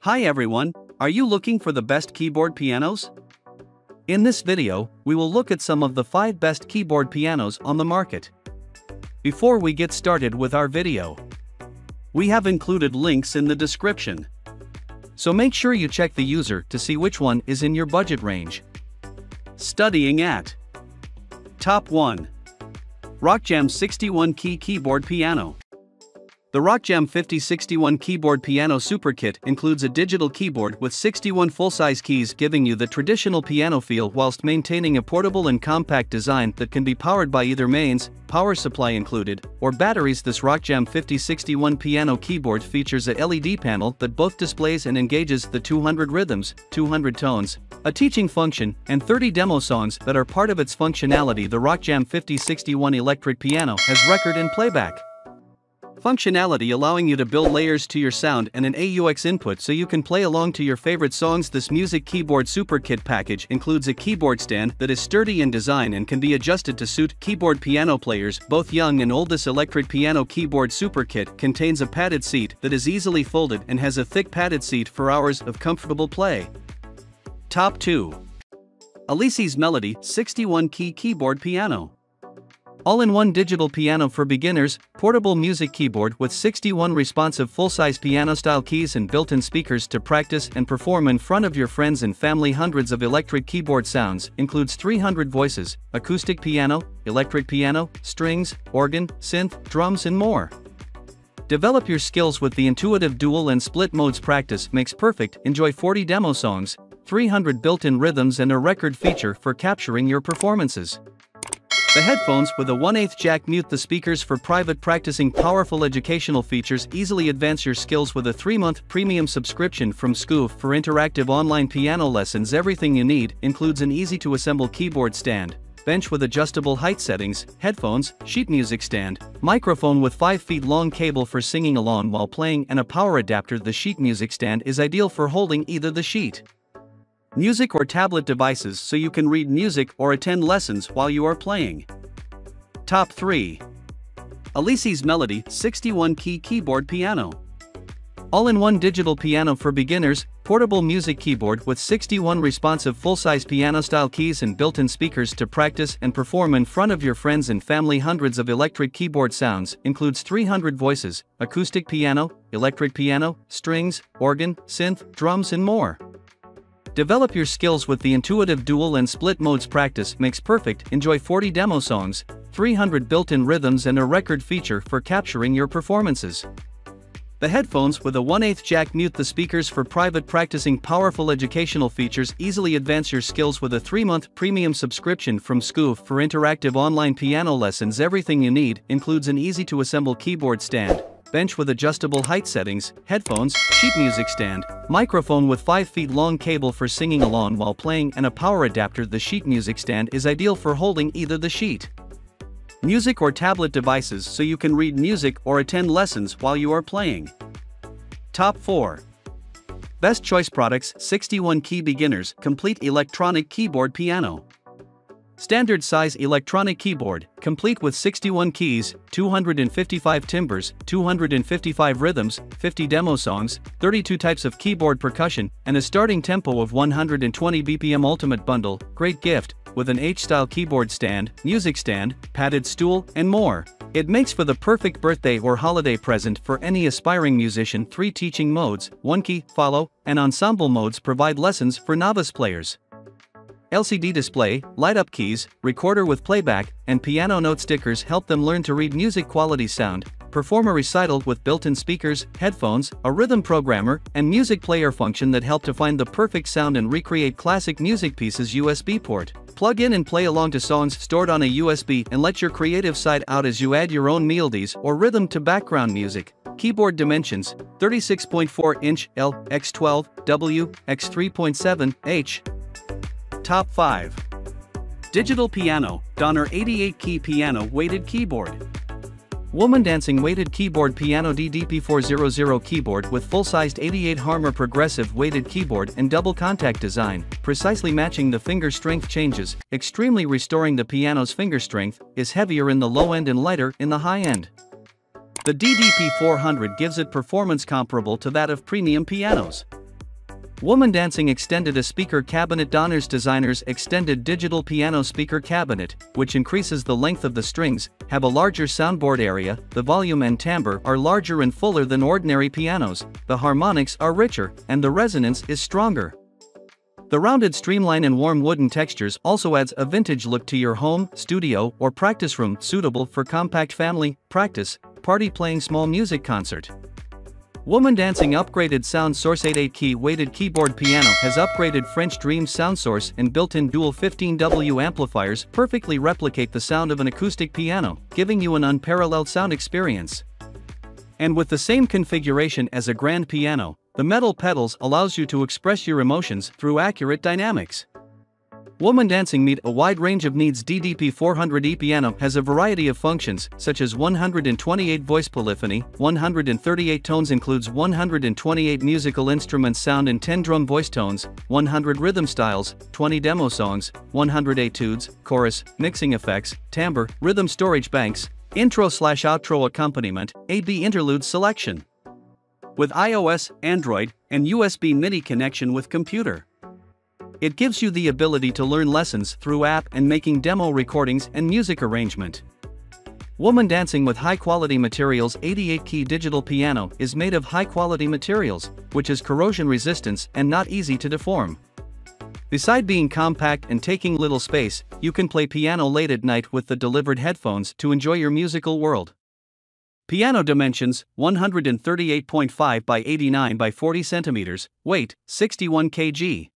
Hi everyone, are you looking for the best keyboard pianos? In this video, we will look at some of the 5 best keyboard pianos on the market. Before we get started with our video, we have included links in the description. So make sure you check the user to see which one is in your budget range. Studying at Top 1 RockJam 61 Key Keyboard Piano the RockJam 5061 Keyboard Piano Super Kit includes a digital keyboard with 61 full-size keys giving you the traditional piano feel whilst maintaining a portable and compact design that can be powered by either mains, power supply included, or batteries. This RockJam 5061 piano keyboard features a LED panel that both displays and engages the 200 rhythms, 200 tones, a teaching function, and 30 demo songs that are part of its functionality. The RockJam 5061 electric piano has record and playback functionality allowing you to build layers to your sound and an AUX input so you can play along to your favorite songs. This Music Keyboard Super Kit package includes a keyboard stand that is sturdy in design and can be adjusted to suit keyboard piano players, both young and old. This electric piano keyboard super kit contains a padded seat that is easily folded and has a thick padded seat for hours of comfortable play. Top 2 Alesis Melody 61 Key Keyboard Piano all-in-one digital piano for beginners, portable music keyboard with 61 responsive full-size piano-style keys and built-in speakers to practice and perform in front of your friends and family. Hundreds of electric keyboard sounds includes 300 voices, acoustic piano, electric piano, strings, organ, synth, drums and more. Develop your skills with the intuitive dual and split modes practice makes perfect. Enjoy 40 demo songs, 300 built-in rhythms and a record feature for capturing your performances. The headphones with a 1 8 jack mute the speakers for private practicing powerful educational features easily advance your skills with a 3-month premium subscription from Skoove for interactive online piano lessons. Everything you need includes an easy-to-assemble keyboard stand, bench with adjustable height settings, headphones, sheet music stand, microphone with 5 feet long cable for singing along while playing and a power adapter. The sheet music stand is ideal for holding either the sheet music or tablet devices so you can read music or attend lessons while you are playing. Top 3 Alesis Melody 61 Key Keyboard Piano. All in one digital piano for beginners, portable music keyboard with 61 responsive full size piano style keys and built in speakers to practice and perform in front of your friends and family. Hundreds of electric keyboard sounds includes 300 voices, acoustic piano, electric piano, strings, organ, synth, drums, and more. Develop your skills with the intuitive dual and split modes practice makes perfect. Enjoy 40 demo songs, 300 built-in rhythms and a record feature for capturing your performances. The headphones with a 1 8 jack mute the speakers for private practicing powerful educational features easily advance your skills with a 3-month premium subscription from Skoove for interactive online piano lessons everything you need includes an easy-to-assemble keyboard stand, bench with adjustable height settings, headphones, sheet music stand, microphone with 5 feet long cable for singing along while playing and a power adapter. The sheet music stand is ideal for holding either the sheet music or tablet devices so you can read music or attend lessons while you are playing. Top 4 Best Choice Products 61 Key Beginners Complete Electronic Keyboard Piano Standard size electronic keyboard, complete with 61 keys, 255 timbres, 255 rhythms, 50 demo songs, 32 types of keyboard percussion, and a starting tempo of 120 BPM Ultimate Bundle, great gift, with an H-style keyboard stand, music stand, padded stool, and more. It makes for the perfect birthday or holiday present for any aspiring musician. Three teaching modes, one key, follow, and ensemble modes provide lessons for novice players. LCD display, light up keys, recorder with playback, and piano note stickers help them learn to read music quality sound, perform a recital with built-in speakers, headphones, a rhythm programmer, and music player function that help to find the perfect sound and recreate classic music pieces USB port. Plug in and play along to songs stored on a USB and let your creative side out as you add your own melodies or rhythm to background music. Keyboard dimensions 36.4 inch L X12 W X3.7 H Top 5 Digital Piano, Donner 88 Key Piano Weighted Keyboard. Woman Dancing Weighted Keyboard Piano DDP400 keyboard with full-sized 88 hammer progressive weighted keyboard and double contact design, precisely matching the finger strength changes, extremely restoring the piano's finger strength, is heavier in the low end and lighter in the high end. The DDP 400 gives it performance comparable to that of premium pianos. Woman Dancing extended a speaker cabinet Donner's Designers extended digital piano speaker cabinet, which increases the length of the strings, have a larger soundboard area, the volume and timbre are larger and fuller than ordinary pianos, the harmonics are richer, and the resonance is stronger. The rounded streamline and warm wooden textures also adds a vintage look to your home, studio, or practice room suitable for compact family, practice, party playing small music concert. Woman Dancing upgraded sound source 8 8-key weighted keyboard piano has upgraded French Dream sound source and built-in dual 15W amplifiers perfectly replicate the sound of an acoustic piano, giving you an unparalleled sound experience. And with the same configuration as a grand piano, the metal pedals allows you to express your emotions through accurate dynamics. Woman Dancing meet a wide range of needs DDP 400E piano has a variety of functions, such as 128 voice polyphony, 138 tones includes 128 musical instruments sound and 10 drum voice tones, 100 rhythm styles, 20 demo songs, 100 etudes, chorus, mixing effects, timbre, rhythm storage banks, intro slash outro accompaniment, AB interlude selection. With iOS, Android, and USB MIDI connection with computer. It gives you the ability to learn lessons through app and making demo recordings and music arrangement. Woman Dancing with High Quality Materials 88 key digital piano is made of high quality materials, which is corrosion resistance and not easy to deform. Beside being compact and taking little space, you can play piano late at night with the delivered headphones to enjoy your musical world. Piano dimensions 138.5 by 89 by 40 centimeters, weight 61 kg.